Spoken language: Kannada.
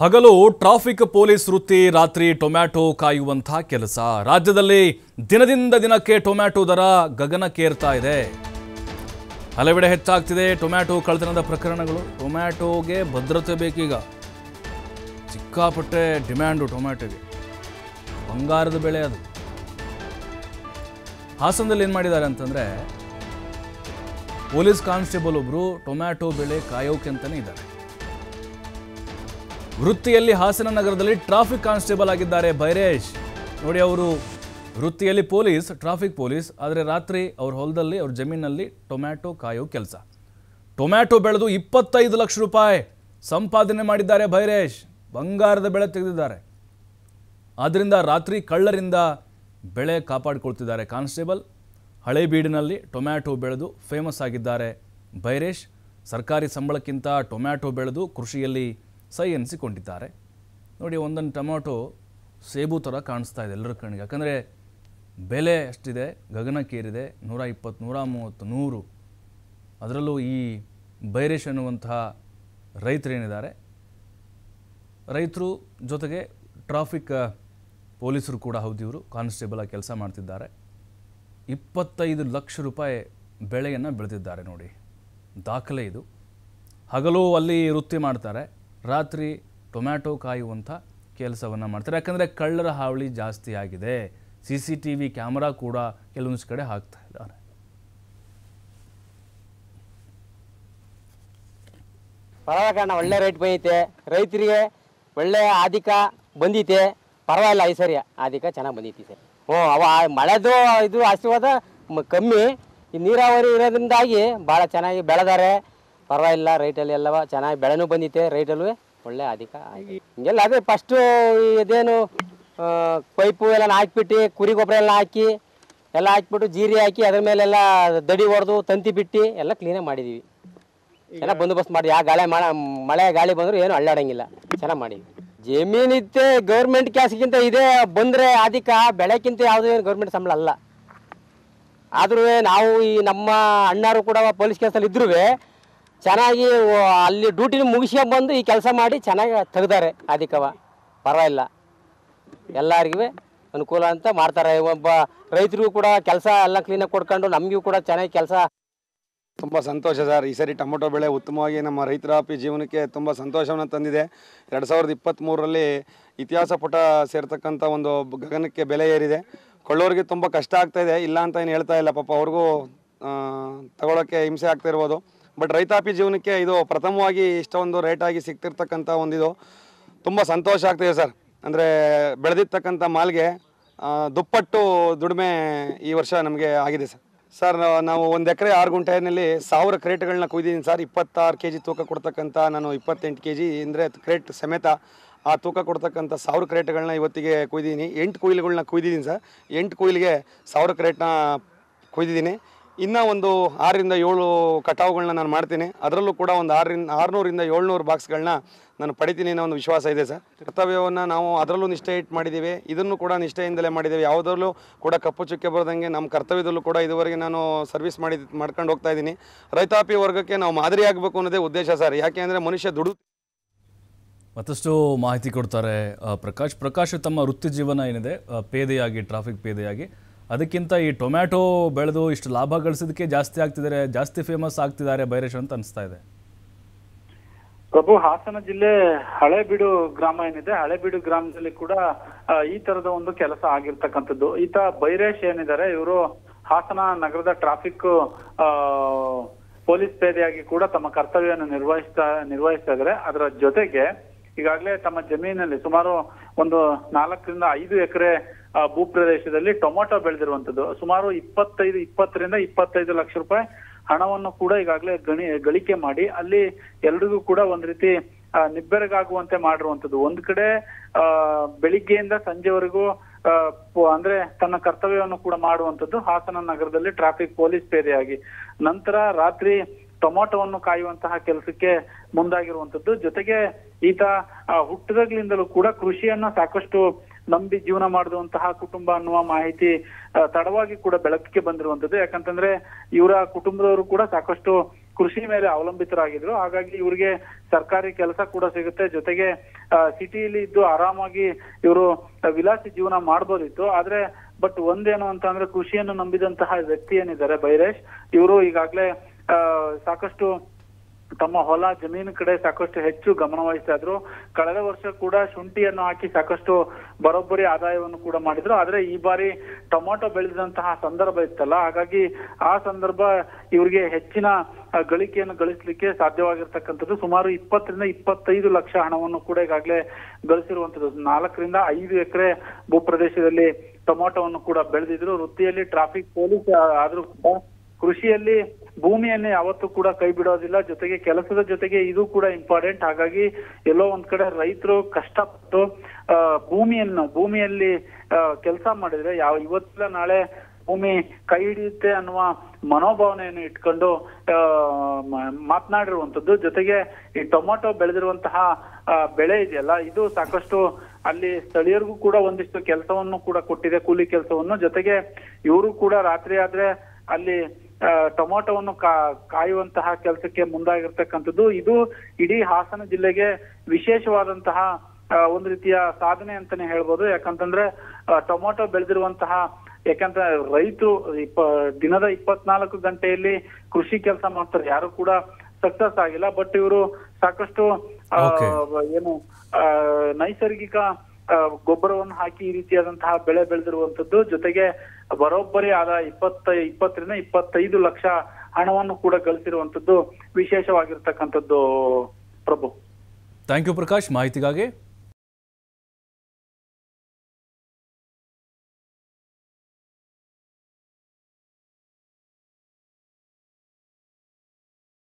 ಹಗಲು ಟ್ರಾಫಿಕ್ ಪೊಲೀಸ್ ವೃತ್ತಿ, ರಾತ್ರಿ ಟೊಮ್ಯಾಟೊ ಕಾಯುವಂಥ ಕೆಲಸ. ರಾಜ್ಯದಲ್ಲಿ ದಿನದಿಂದ ದಿನಕ್ಕೆ ಟೊಮ್ಯಾಟೊ ದರ ಗಗನಕ್ಕೇರ್ತಾ ಇದೆ. ಹಲವೆಡೆ ಹೆಚ್ಚಾಗ್ತಿದೆ ಟೊಮ್ಯಾಟೊ ಕಳ್ತನದ ಪ್ರಕರಣಗಳು. ಟೊಮ್ಯಾಟೊಗೆ ಭದ್ರತೆ ಬೇಕೀಗ. ಸಿಕ್ಕಾಪಟ್ಟೆ ಡಿಮ್ಯಾಂಡು ಟೊಮ್ಯಾಟೊಗೆ. ಬಂಗಾರದ ಬೆಳೆ ಅದು. ಹಾಸನದಲ್ಲಿ ಏನು ಮಾಡಿದ್ದಾರೆ ಅಂತಂದರೆ, ಪೊಲೀಸ್ ಕಾನ್ಸ್ಟೇಬಲ್ ಒಬ್ಬರು ಟೊಮ್ಯಾಟೊ ಬೆಳೆ ಕಾಯೋಕೆ ಅಂತಲೇ ಇದ್ದಾರೆ. ವೃತ್ತಿಯಲ್ಲಿ ಹಾಸನ ನಗರದಲ್ಲಿ ಟ್ರಾಫಿಕ್ ಕಾನ್ಸ್ಟೇಬಲ್ ಆಗಿದ್ದಾರೆ ಭೈರೇಶ್ ನೋಡಿ ಅವರು, ವೃತ್ತಿಯಲ್ಲಿ ಪೊಲೀಸ್, ಟ್ರಾಫಿಕ್ ಪೊಲೀಸ್, ಆದರೆ ರಾತ್ರಿ ಅವ್ರ ಹೊಲದಲ್ಲಿ, ಅವ್ರ ಜಮೀನಲ್ಲಿ ಟೊಮ್ಯಾಟೊ ಕಾಯೋ ಕೆಲಸ. ಟೊಮ್ಯಾಟೊ ಬೆಳೆದು ಇಪ್ಪತ್ತೈದು ಲಕ್ಷ ರೂಪಾಯಿ ಸಂಪಾದನೆ ಮಾಡಿದ್ದಾರೆ ಭೈರೇಶ್ ಬಂಗಾರದ ಬೆಳೆ ತೆಗೆದಿದ್ದಾರೆ. ಆದ್ದರಿಂದ ರಾತ್ರಿ ಕಳ್ಳರಿಂದ ಬೆಳೆ ಕಾಪಾಡಿಕೊಳ್ತಿದ್ದಾರೆ ಕಾನ್ಸ್ಟೇಬಲ್. ಹಳೇಬೀಡಿನಲ್ಲಿ ಟೊಮ್ಯಾಟೊ ಬೆಳೆದು ಫೇಮಸ್ ಆಗಿದ್ದಾರೆ ಬೈರೇಶ್. ಸರ್ಕಾರಿ ಸಂಬಳಕ್ಕಿಂತ ಟೊಮ್ಯಾಟೊ ಬೆಳೆದು ಕೃಷಿಯಲ್ಲಿ ಸೈ ಎನಿಸಿಕೊಂಡಿದ್ದಾರೆ ನೋಡಿ, ಒಂದೊಂದು ಟೊಮ್ಯಾಟೊ ಸೇಬು ಥರ ಕಾಣಿಸ್ತಾ ಇದೆ ಎಲ್ಲರ ಕಣ್ಣಿಗೆ. ಯಾಕಂದರೆ ಬೆಲೆ ಅಷ್ಟಿದೆ, ಗಗನಕ್ಕೇರಿದೆ, ನೂರ ಇಪ್ಪತ್ತು, ನೂರ ಮೂವತ್ತು, ನೂರು. ಅದರಲ್ಲೂ ಈ ಬೈರೇಶ್ ಅನ್ನುವಂತಹ ರೈತರೇನಿದ್ದಾರೆ ರೈತರು ಜೊತೆಗೆ ಟ್ರಾಫಿಕ್ ಪೊಲೀಸರು ಕೂಡ ಹೌದು ಇವರು. ಕಾನ್ಸ್ಟೇಬಲ್ ಆಗಿ ಕೆಲಸ ಮಾಡ್ತಿದ್ದಾರೆ. ಇಪ್ಪತ್ತೈದು ಲಕ್ಷ ರೂಪಾಯಿ ಬೆಳೆಯನ್ನು ಬೆಳೆದಿದ್ದಾರೆ ನೋಡಿ. ದಾಖಲೆ ಇದು. ಹಗಲು ಅಲ್ಲಿ ವೃತ್ತಿ ಮಾಡ್ತಾರೆ. ರಾತ್ರಿ ಟೊಮ್ಯಾಟೊ ಕಾಯುವಂಥ ಕೆಲಸವನ್ನು ಮಾಡ್ತಾರೆ. ಯಾಕಂದರೆ ಕಳ್ಳರ ಹಾವಳಿ ಜಾಸ್ತಿ ಆಗಿದೆ. C C T V camera ಕೂಡ ಕೆಲವೊಂದು ಕಡೆ ಹಾಕ್ತಾ ಇದ್ದಾರೆ. ಪರವಾಗಿಲ್ಲ, ಒಳ್ಳೆ ರೇಟ್ ಬಂದೈತೆ ರೈತರಿಗೆ ಒಳ್ಳೆ ಆದಿಕ ಬಂದೈತೆ ಪರವಾಗಿಲ್ಲ ಐ ಸರಿ ಆದಿಕ ಚೆನ್ನಾಗಿ ಬಂದೈತಿ ಸರ್. ಹ್ಞೂ, ಅವ ಮಳೆದು ಇದು ಆಶೀರ್ವಾದ ಕಮ್ಮಿ. ಈ ನೀರಾವರಿ ಇರೋದ್ರಿಂದಾಗಿ ಭಾಳ ಚೆನ್ನಾಗಿ ಬೆಳೆದಾರೆ. ಪರವಾಗಿಲ್ಲ ರೈಟಲ್ಲಿ ಎಲ್ಲವ ಚೆನ್ನಾಗಿ ಬೆಳೆನೂ ಬಂದಿತ್ತೆ ರೈಟಲ್ಲೂ ಒಳ್ಳೆ ಅಧಿಕ ಹಿಂಗೆಲ್ಲ ಅದೇ ಫಸ್ಟು ಇದೇನು ಪೈಪು ಎಲ್ಲ ಹಾಕ್ಬಿಟ್ಟು ಕುರಿ ಗೊಬ್ಬರ ಎಲ್ಲ ಹಾಕಿ ಎಲ್ಲ ಹಾಕ್ಬಿಟ್ಟು ಜೀರಿ ಹಾಕಿ ಅದ್ರ ಮೇಲೆಲ್ಲ ದಡಿ ಹೊಡೆದು ತಂತಿ ಬಿಟ್ಟು ಎಲ್ಲ ಕ್ಲೀನಾಗಿ ಮಾಡಿದ್ದೀವಿ ಎಲ್ಲ ಬಂದೋಬಸ್ತ್ ಮಾಡಿ ಆ ಗಾಳಿ ಮಳೆ ಮಳೆ ಗಾಳಿ ಬಂದ್ರು ಏನು ಅಳ್ಳಾಡಂಗಿಲ್ಲ. ಚೆನ್ನಾಗಿ ಮಾಡಿ ಜಮೀನಿತ್ತೆ ಗೌರ್ಮೆಂಟ್ ಕ್ಯಾಸ್ಗಿಂತ ಇದೇ ಬಂದ್ರೆ ಅದಕ್ಕೆ ಬೆಳೆಕ್ಕಿಂತ ಯಾವುದೇ ಗೌರ್ಮೆಂಟ್ ಸಂಬಳ ಅಲ್ಲ. ಆದ್ರೂ ನಾವು ಈ ನಮ್ಮ ಅಣ್ಣಾರು ಕೂಡ ಪೊಲೀಸ್ ಕೇಸಲ್ಲಿ ಇದ್ರೂ ಚೆನ್ನಾಗಿ ಅಲ್ಲಿ ಡ್ಯೂಟಿನ ಮುಗಿಸ್ಕೊಂಬಂದು ಈ ಕೆಲಸ ಮಾಡಿ ಚೆನ್ನಾಗಿ ತೆಗ್ದಾರೆ ಅದಕ್ಕವ ಪರವಾಗಿಲ್ಲ. ಎಲ್ಲರಿಗೂ ಅನುಕೂಲ ಅಂತ ಮಾಡ್ತಾರೆ. ಒಬ್ಬ ರೈತರಿಗೂ ಕೂಡ ಕೆಲಸ ಎಲ್ಲ ಕ್ಲೀನಾಗಿ ಕೊಡ್ಕೊಂಡು ನಮಗೂ ಕೂಡ ಚೆನ್ನಾಗಿ ಕೆಲಸ. ತುಂಬ ಸಂತೋಷ ಸರ್. ಈ ಸರಿ ಟೊಮೊಟೊ ಬೆಳೆ ಉತ್ತಮವಾಗಿ ನಮ್ಮ ರೈತರ ಪಿ ಜೀವನಕ್ಕೆ ತುಂಬ ಸಂತೋಷವನ್ನು ತಂದಿದೆ. ಎರಡು ಸಾವಿರದ ಇಪ್ಪತ್ತ್ಮೂರರಲ್ಲಿ ಇತಿಹಾಸ ಪುಟ ಸೇರ್ತಕ್ಕಂಥ ಒಂದು ಗಗನಕ್ಕೆ ಬೆಲೆ ಏರಿದೆ. ಕೊಳ್ಳೋರಿಗೆ ತುಂಬ ಕಷ್ಟ ಆಗ್ತಾಯಿದೆ ಇಲ್ಲ ಅಂತ ಏನು ಹೇಳ್ತಾ ಇಲ್ಲ. ಪಾಪ ಅವ್ರಿಗೂ ತಗೊಳ್ಳೋಕ್ಕೆ ಹಿಂಸೆ ಆಗ್ತಾ ಇರ್ಬೋದು. ಬಟ್ ರೈತಾಪಿ ಜೀವನಕ್ಕೆ ಇದು ಪ್ರಥಮವಾಗಿ ಇಷ್ಟೊಂದು ರೇಟಾಗಿ ಸಿಗ್ತಿರ್ತಕ್ಕಂಥ ಒಂದಿದು. ತುಂಬ ಸಂತೋಷ ಆಗ್ತಿದೆ ಸರ್. ಅಂದರೆ ಬೆಳೆದಿರ್ತಕ್ಕಂಥ ಮಾಲ್ಗೆ ದುಪ್ಪಟ್ಟು ದುಡಿಮೆ ಈ ವರ್ಷ ನಮಗೆ ಆಗಿದೆ ಸರ್. ಸರ್ ನಾವು- ಒಂದು ಎಕರೆ ಆರು ಗುಂಟೆನಲ್ಲಿ ಸಾವಿರ ಕ್ರೇಟ್ಗಳನ್ನ ಕುಯ್ದಿದ್ದೀನಿ ಸರ್. ಇಪ್ಪತ್ತಾರು ಕೆ ಜಿ ತೂಕ ಕೊಡ್ತಕ್ಕಂಥ, ನಾನು ಇಪ್ಪತ್ತೆಂಟು ಕೆ ಜಿ ಅಂದರೆ ಕ್ರೇಟ್ ಸಮೇತ ಆ ತೂಕ ಕೊಡ್ತಕ್ಕಂಥ ಸಾವಿರ ಕ್ರೇಟ್ಗಳನ್ನ ಇವತ್ತಿಗೆ ಕುಯ್ದಿದ್ದೀನಿ. ಎಂಟು ಕುಯ್ಲುಗಳನ್ನ ಕುಯ್ದಿದ್ದೀನಿ ಸರ್. ಎಂಟು ಕುಯ್ಲಿಗೆ ಸಾವಿರ ಕ್ರೇಟ್ನ ಕುಯ್ದಿದ್ದೀನಿ. ಇನ್ನೂ ಒಂದು ಆರರಿಂದ ಏಳು ಕಟಾವುಗಳನ್ನ ನಾನು ಮಾಡ್ತೀನಿ. ಅದರಲ್ಲೂ ಕೂಡ ಒಂದು ಆರರಿಂದ, ಆರುನೂರಿಂದ ಏಳ್ನೂರು ಬಾಕ್ಸ್ಗಳನ್ನ ನಾನು ಪಡಿತೀನಿ ಅನ್ನೋ ಒಂದು ವಿಶ್ವಾಸ ಇದೆ ಸರ್. ಕರ್ತವ್ಯವನ್ನು ನಾವು ಅದರಲ್ಲೂ ನಿಷ್ಠೆ ಇಟ್ಟು ಮಾಡಿದ್ದೀವಿ. ಇದನ್ನು ಕೂಡ ನಿಷ್ಠೆಯಿಂದಲೇ ಮಾಡಿದ್ದೀವಿ. ಯಾವುದರಲ್ಲೂ ಕೂಡ ಕಪ್ಪು ಚುಕ್ಕೆ ಬರದಂಗೆ ನಮ್ಮ ಕರ್ತವ್ಯದಲ್ಲೂ ಕೂಡ ಇದುವರೆಗೆ ನಾನು ಸರ್ವಿಸ್ ಮಾಡಿ, ಮಾಡ್ಕೊಂಡು ಹೋಗ್ತಾ ಇದ್ದೀನಿ. ರೈತಾಪಿ ವರ್ಗಕ್ಕೆ ನಾವು ಮಾದರಿ ಆಗಬೇಕು ಅನ್ನೋದೇ ಉದ್ದೇಶ ಸರ್. ಯಾಕೆ ಅಂದರೆ ಮನುಷ್ಯ ದುಡು ಮತ್ತಷ್ಟು ಮಾಹಿತಿ ಕೊಡ್ತಾರೆ ಪ್ರಕಾಶ್. ಪ್ರಕಾಶ್, ತಮ್ಮ ವೃತ್ತಿ ಜೀವನ ಏನಿದೆ? ಪೇದೆಯಾಗಿ, ಟ್ರಾಫಿಕ್ ಪೇದೆಯಾಗಿ. ಅದಕ್ಕಿಂತ ಈ ಟೊಮ್ಯಾಟೊ ಬೆಳೆದು ಇಷ್ಟು ಲಾಭ ಗಳಿಸೋದಕ್ಕೆ ಜಾಸ್ತಿ ಆಗ್ತಿದ್ದಾರೆ, ಜಾಸ್ತಿ ಫೇಮಸ್ ಆಗ್ತಿದ್ದಾರೆ ಬೈರೇಶ್ ಅಂತ ಅನಿಸ್ತಾ ಇದೆ. ಪ್ರಭು, ಹಾಸನ ಜಿಲ್ಲೆ ಹಳೇಬೀಡು ಗ್ರಾಮ ಏನಿದೆ, ಹಳೇಬೀಡು ಗ್ರಾಮದಲ್ಲಿ ಕೂಡ ಈ ತರದ ಒಂದು ಕೆಲಸ ಆಗಿರ್ತಕ್ಕಂಥದ್ದು. ಈತ ಬೈರೇಶ್ ಏನಿದ್ದಾರೆ, ಇವರು ಹಾಸನ ನಗರದ ಟ್ರಾಫಿಕ್ ಪೊಲೀಸ್ ಪೇದೆಯಾಗಿ ಕೂಡ ತಮ್ಮ ಕರ್ತವ್ಯವನ್ನು ನಿರ್ವಹಿಸ್ತಾ ನಿರ್ವಹಿಸ್ತಾ ಇದ್ದಾರೆ. ಅದರ ಜೊತೆಗೆ ಈಗಾಗಲೇ ತಮ್ಮ ಜಮೀನಲ್ಲಿ ಸುಮಾರು ಒಂದು ನಾಲ್ಕರಿಂದ ಐದು ಎಕರೆ ಭೂ ಪ್ರದೇಶದಲ್ಲಿ ಟೊಮೊಟೊ ಬೆಳೆದಿರುವಂತದ್ದು ಸುಮಾರು ಇಪ್ಪತ್ತೈದು, ಇಪ್ಪತ್ತರಿಂದ ಇಪ್ಪತ್ತೈದು ಲಕ್ಷ ರೂಪಾಯಿ ಹಣವನ್ನು ಕೂಡ ಈಗಾಗಲೇ ಗಣಿ, ಗಳಿಕೆ ಮಾಡಿ, ಅಲ್ಲಿ ಎಲ್ರಿಗೂ ಕೂಡ ಒಂದ್ ರೀತಿ ನಿಬ್ಬೆರಗಾಗುವಂತೆ ಮಾಡಿರುವಂತದ್ದು ಒಂದ್ ಕಡೆ, ಆ, ಬೆಳಿಗ್ಗೆಯಿಂದ ಸಂಜೆವರೆಗೂ ಅಂದ್ರೆ ತನ್ನ ಕರ್ತವ್ಯವನ್ನು ಕೂಡ ಮಾಡುವಂತದ್ದು ಹಾಸನ ನಗರದಲ್ಲಿ ಟ್ರಾಫಿಕ್ ಪೊಲೀಸ್ ಪೇದೆಯಾಗಿ. ನಂತರ ರಾತ್ರಿ ಟೊಮೊಟೊವನ್ನು ಕಾಯುವಂತಹ ಕೆಲಸಕ್ಕೆ ಮುಂದಾಗಿರುವಂತದ್ದು ಜೊತೆಗೆ ಈತ ಹುಟ್ಟಿದಾಗ್ಲಿಂದಲೂ ಕೂಡ ಕೃಷಿಯನ್ನ ಸಾಕಷ್ಟು ನಂಬಿ ಜೀವನ ಮಾಡಿದಂತಹ ಕುಟುಂಬ ಅನ್ನುವ ಮಾಹಿತಿ ತಡವಾಗಿ ಕೂಡ ಬೆಳಕಿಗೆ ಬಂದಿರುವಂತದ್ದು ಯಾಕಂತಂದ್ರೆ ಇವರ ಕುಟುಂಬದವರು ಕೂಡ ಸಾಕಷ್ಟು ಕೃಷಿ ಮೇಲೆ ಅವಲಂಬಿತರಾಗಿದ್ರು. ಹಾಗಾಗಿ ಇವರಿಗೆ ಸರ್ಕಾರಿ ಕೆಲಸ ಕೂಡ ಸಿಗುತ್ತೆ. ಜೊತೆಗೆ ಸಿಟಿಯಲ್ಲಿ ಇದ್ದು ಆರಾಮಾಗಿ ಇವರು ವಿಲಾಸಿ ಜೀವನ ಮಾಡ್ಬೋದಿತ್ತು. ಆದ್ರೆ, ಬಟ್ ಒಂದೇನು ಅಂತ ಅಂದ್ರೆ ಕೃಷಿಯನ್ನು ನಂಬಿದಂತಹ ವ್ಯಕ್ತಿ ಏನಿದ್ದಾರೆ, ಬೈರೇಶ್, ಇವರು ಈಗಾಗ್ಲೇ ಸಾಕಷ್ಟು ತಮ್ಮ ಹೊಲ ಜಮೀನು ಕಡೆ ಸಾಕಷ್ಟು ಹೆಚ್ಚು ಗಮನ ವಹಿಸ್ತಾ ಇದ್ರು. ಕಳೆದ ವರ್ಷ ಕೂಡ ಶುಂಠಿಯನ್ನು ಹಾಕಿ ಸಾಕಷ್ಟು ಬರೋಬ್ಬರಿ ಆದಾಯವನ್ನು ಕೂಡ ಮಾಡಿದ್ರು. ಆದ್ರೆ ಈ ಬಾರಿ ಟೊಮೊಟೊ ಬೆಳೆದಂತಹ ಸಂದರ್ಭ ಇತ್ತಲ್ಲ, ಹಾಗಾಗಿ ಆ ಸಂದರ್ಭ ಇವರಿಗೆ ಹೆಚ್ಚಿನ ಗಳಿಕೆಯನ್ನು ಗಳಿಸಲಿಕ್ಕೆ ಸಾಧ್ಯವಾಗಿರ್ತಕ್ಕಂಥದ್ದು ಸುಮಾರು ಇಪ್ಪತ್ತರಿಂದ ಇಪ್ಪತ್ತೈದು ಲಕ್ಷ ಹಣವನ್ನು ಕೂಡ ಈಗಾಗಲೇ ಗಳಿಸಿರುವಂತದ್ದು ನಾಲ್ಕರಿಂದ ಐದು ಎಕರೆ ಭೂಪ್ರದೇಶದಲ್ಲಿ ಟೊಮೊಟೊವನ್ನು ಕೂಡ ಬೆಳೆದಿದ್ರು. ವೃತ್ತಿಯಲ್ಲಿ ಟ್ರಾಫಿಕ್ ಪೊಲೀಸ್ ಆದ್ರೂ ಕೂಡ ಕೃಷಿಯಲ್ಲಿ ಭೂಮಿಯನ್ನೇ ಯಾವತ್ತೂ ಕೂಡ ಕೈ ಬಿಡೋದಿಲ್ಲ. ಜೊತೆಗೆ ಕೆಲಸದ ಜೊತೆಗೆ ಇದು ಕೂಡ ಇಂಪಾರ್ಟೆಂಟ್ ಹಾಗಾಗಿ ಎಲ್ಲೋ ಒಂದ್ ಕಡೆ ರೈತರು ಕಷ್ಟಪಟ್ಟು ಭೂಮಿಯನ್ನು, ಭೂಮಿಯಲ್ಲಿ ಕೆಲಸ ಮಾಡಿದ್ರೆ ಯಾವ ಇವತ್ತಿಲ್ಲ ನಾಳೆ ಭೂಮಿ ಕೈ ಹಿಡಿಯುತ್ತೆ ಅನ್ನುವ ಮನೋಭಾವನೆಯನ್ನು ಇಟ್ಕೊಂಡು ಮಾತನಾಡಿರುವಂತದ್ದು. ಜೊತೆಗೆ ಈ ಟೊಮೊಟೊ ಬೆಳೆದಿರುವಂತಹ ಬೆಳೆ ಇದೆಯಲ್ಲ, ಇದು ಸಾಕಷ್ಟು ಅಲ್ಲಿ ಸ್ಥಳೀಯರಿಗೂ ಕೂಡ ಒಂದಿಷ್ಟು ಕೆಲಸವನ್ನು ಕೂಡ ಕೊಟ್ಟಿದೆ, ಕೂಲಿ ಕೆಲಸವನ್ನು. ಜೊತೆಗೆ ಇವರು ಕೂಡ ರಾತ್ರಿ ಆದ್ರೆ ಅಲ್ಲಿ ಟೊಮೊಟೊವನ್ನು ಕಾ- ಕಾಯುವಂತಹ ಕೆಲಸಕ್ಕೆ ಮುಂದಾಗಿರ್ತಕ್ಕಂಥದ್ದು. ಇದು ಇಡೀ ಹಾಸನ ಜಿಲ್ಲೆಗೆ ವಿಶೇಷವಾದಂತಹ ಒಂದು ರೀತಿಯ ಸಾಧನೆ ಅಂತಾನೆ ಹೇಳ್ಬೋದು. ಯಾಕಂತಂದ್ರೆ ಟೊಮ್ಯಾಟೋ ಟೊಮೊಟೊ ಬೆಳೆದಿರುವಂತಹ ಯಾಕಂದ್ರೆ ರೈತರು ಇಪ್ಪ ದಿನದ ಇಪ್ಪತ್ನಾಲ್ಕು ಗಂಟೆಯಲ್ಲಿ ಕೃಷಿ ಕೆಲಸ ಮಾಡ್ತಾರೆ. ಯಾರು ಕೂಡ ಸಕ್ಸಸ್ ಆಗಿಲ್ಲ. ಬಟ್ ಇವರು ಸಾಕಷ್ಟು ಆ, ಏನು ಆ, ನೈಸರ್ಗಿಕ ಗೊಬ್ಬರವನ್ನು ಹಾಕಿ ಈ ರೀತಿಯಾದಂತಹ ಬೆಳೆ ಬೆಳೆದಿರುವಂತದ್ದು. ಜೊತೆಗೆ ಬರೋಬ್ಬರಿ ಆದ ಇಪ್ಪತ್ತ, ಇಪ್ಪತ್ತರಿಂದ ಇಪ್ಪತ್ತೈದು ಲಕ್ಷ ಹಣವನ್ನು ಕೂಡ ಗಳಿಸಿರುವಂತದ್ದು ವಿಶೇಷವಾಗಿರ್ತಕ್ಕಂಥದ್ದು ಪ್ರಭು. ಥ್ಯಾಂಕ್ ಯು ಪ್ರಕಾಶ್ ಮಾಹಿತಿಗಾಗಿ